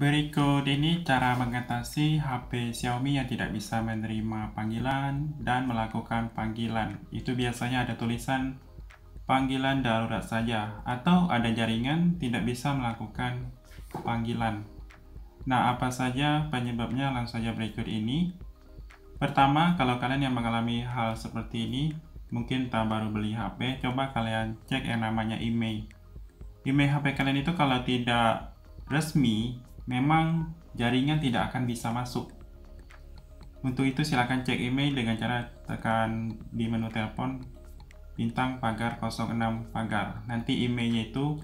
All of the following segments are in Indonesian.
Berikut ini cara mengatasi HP Xiaomi yang tidak bisa menerima panggilan dan melakukan panggilan. Itu biasanya ada tulisan panggilan darurat saja atau ada jaringan tidak bisa melakukan panggilan. Nah, apa saja penyebabnya langsung saja berikut ini. Pertama, kalau kalian yang mengalami hal seperti ini, mungkin tak baru beli HP, coba kalian cek yang namanya email. Email HP kalian itu kalau tidak resmi memang jaringan tidak akan bisa masuk. Untuk itu silakan cek email dengan cara tekan di menu telepon bintang pagar 06 pagar. Nanti emailnya itu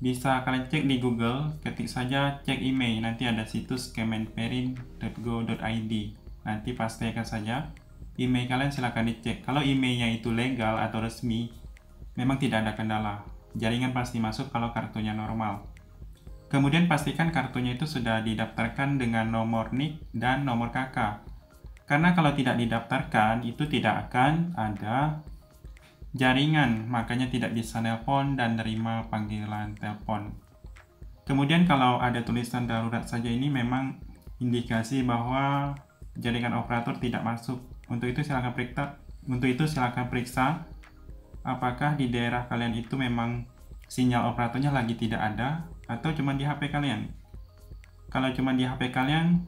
bisa kalian cek di Google, ketik saja cek email, nanti ada situs kemenperin.go.id. Nanti pastikan saja email kalian silakan dicek. Kalau emailnya itu legal atau resmi, memang tidak ada kendala. Jaringan pasti masuk kalau kartunya normal. Kemudian pastikan kartunya itu sudah didaftarkan dengan nomor NIK dan nomor KK. Karena kalau tidak didaftarkan, itu tidak akan ada jaringan, makanya tidak bisa nelpon dan terima panggilan telepon. Kemudian kalau ada tulisan darurat saja ini memang indikasi bahwa jaringan operator tidak masuk. Untuk itu silakan periksa, untuk itu silakan periksa apakah di daerah kalian itu memang sinyal operatornya lagi tidak ada atau cuma di HP kalian. Kalau cuma di HP kalian,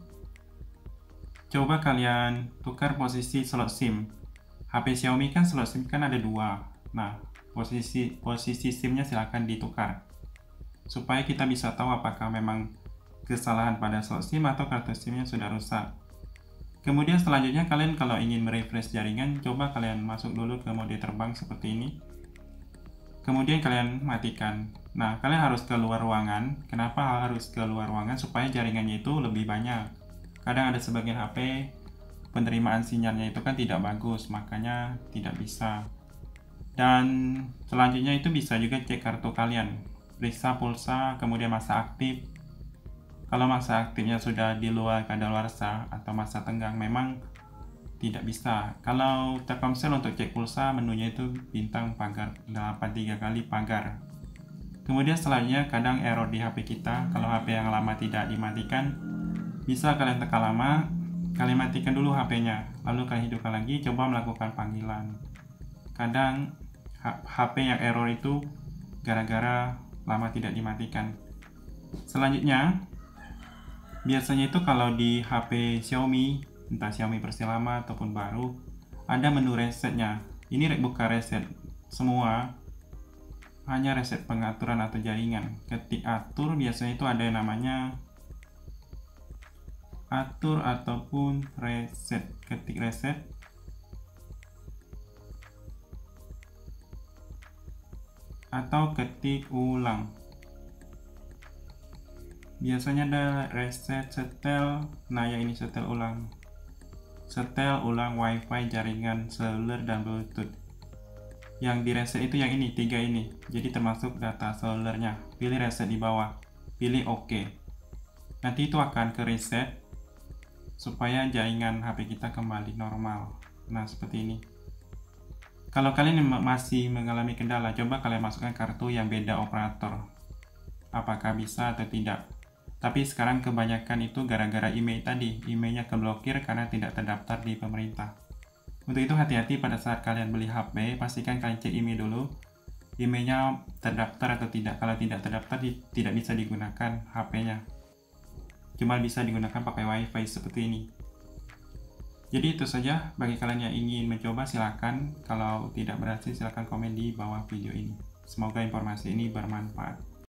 coba kalian tukar posisi slot SIM. HP Xiaomi kan slot SIM kan ada dua. Nah, posisi posisi SIM-nya silahkan ditukar supaya kita bisa tahu apakah memang kesalahan pada slot SIM atau kartu SIM-nya sudah rusak. Kemudian selanjutnya kalian kalau ingin merefresh jaringan, coba kalian masuk dulu ke mode terbang seperti ini. Kemudian kalian matikan. Nah, kalian harus keluar ruangan. Kenapa harus keluar ruangan? Supaya jaringannya itu lebih banyak. Kadang ada sebagian HP penerimaan sinyalnya itu kan tidak bagus, makanya tidak bisa. Dan selanjutnya itu bisa juga cek kartu kalian. Periksa pulsa, kemudian masa aktif. Kalau masa aktifnya sudah di luar kadaluarsa atau masa tenggang, memang tidak bisa. Kalau Telkomsel untuk cek pulsa, menunya itu bintang pagar 83 kali pagar Kemudian selanjutnya kadang error di HP kita, kalau HP yang lama tidak dimatikan, bisa kalian tekan lama, kalian matikan dulu HP-nya, lalu kalian hidupkan lagi, coba melakukan panggilan. Kadang HP yang error itu gara-gara lama tidak dimatikan. Selanjutnya, biasanya itu kalau di HP Xiaomi, entah Xiaomi versi lama ataupun baru, ada menu resetnya. Ini buka reset semua, hanya reset pengaturan atau jaringan. Ketik atur biasanya itu ada yang namanya atur ataupun reset. Ketik reset. Atau ketik ulang. Biasanya ada reset setel. Nah, yang ini setel ulang. Setel ulang WiFi jaringan seluler dan Bluetooth. Yang di reset itu yang ini tiga ini. Jadi termasuk data selulernya. Pilih reset di bawah. Pilih OK. Nanti itu akan ke reset supaya jaringan HP kita kembali normal. Nah seperti ini. Kalau kalian masih mengalami kendala coba kalian masukkan kartu yang beda operator. Apakah bisa atau tidak tapi sekarang kebanyakan itu gara-gara email tadi emailnya keblokir karena tidak terdaftar di pemerintah untuk itu hati-hati pada saat kalian beli HP, pastikan kalian cek email dulu. Emailnya terdaftar atau tidak. Kalau tidak terdaftar, tidak bisa digunakan HP-nya. Cuma bisa digunakan pakai WiFi seperti ini. Jadi itu saja. Bagi kalian yang ingin mencoba, silahkan. Kalau tidak berhasil, silahkan komen di bawah video ini. Semoga informasi ini bermanfaat.